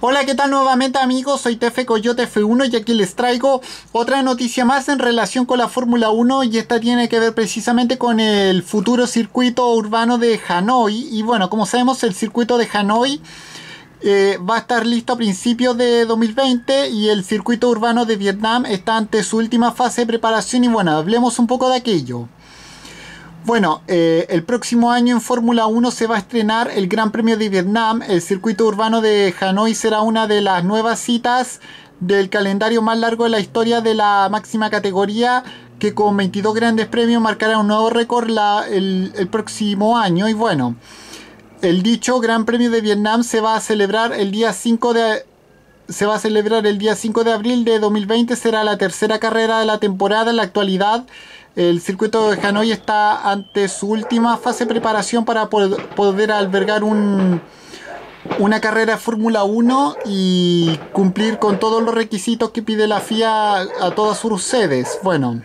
Hola, ¿qué tal nuevamente amigos? Soy Tefe Coyote F1 y aquí les traigo otra noticia más en relación con la Fórmula 1 y esta tiene que ver precisamente con el futuro circuito urbano de Hanoi. Y bueno, como sabemos el circuito de Hanoi eh, va a estar listo a principios de 2020 y el circuito urbano de Vietnam está ante su última fase de preparación y bueno, hablemos un poco de aquello. Bueno, eh, el próximo año en Fórmula 1 se va a estrenar el Gran Premio de Vietnam. El circuito urbano de Hanoi será una de las nuevas citas del calendario más largo de la historia de la máxima categoría, que con 22 grandes premios marcará un nuevo récord el, próximo año. Y bueno, el dicho Gran Premio de Vietnam se va a celebrar el día 5 de se va a celebrar el día 5 de abril de 2020. Será la tercera carrera de la temporada en la actualidad. El circuito de Hanoi está ante su última fase de preparación para poder, albergar un, una carrera Fórmula 1 y cumplir con todos los requisitos que pide la FIA a todas sus sedes. Bueno,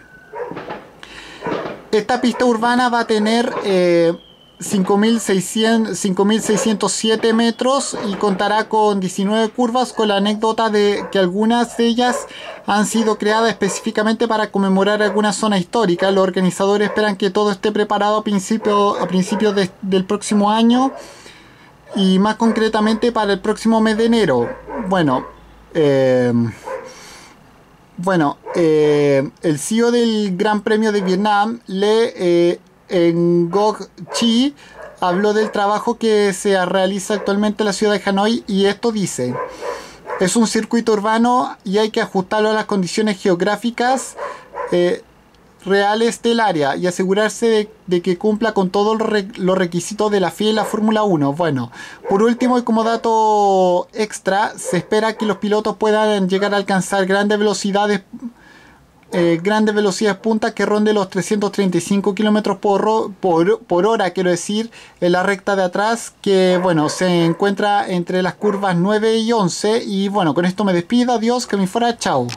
esta pista urbana va a tener eh, 5.607 metros y contará con 19 curvas con la anécdota de que algunas de ellas han sido creadas específicamente para conmemorar alguna zona histórica. Los organizadores esperan que todo esté preparado a principios a principio del próximo año y más concretamente para el próximo mes de enero. Bueno, eh, bueno, eh, el CEO del Gran Premio de Vietnam, Le eh, en Gog Chi habló del trabajo que se realiza actualmente en la ciudad de Hanoi y esto dice, es un circuito urbano y hay que ajustarlo a las condiciones geográficas eh, reales del área y asegurarse de, que cumpla con todos los requisitos de la FIA y la Fórmula 1. Bueno, por último y como dato extra, se espera que los pilotos puedan llegar a alcanzar grandes velocidades eh, grandes velocidades puntas que ronde los 335 km por, por, hora, quiero decir, en la recta de atrás, que bueno, se encuentra entre las curvas 9 y 11. Y bueno, con esto me despido, adiós, que me fuera, chao.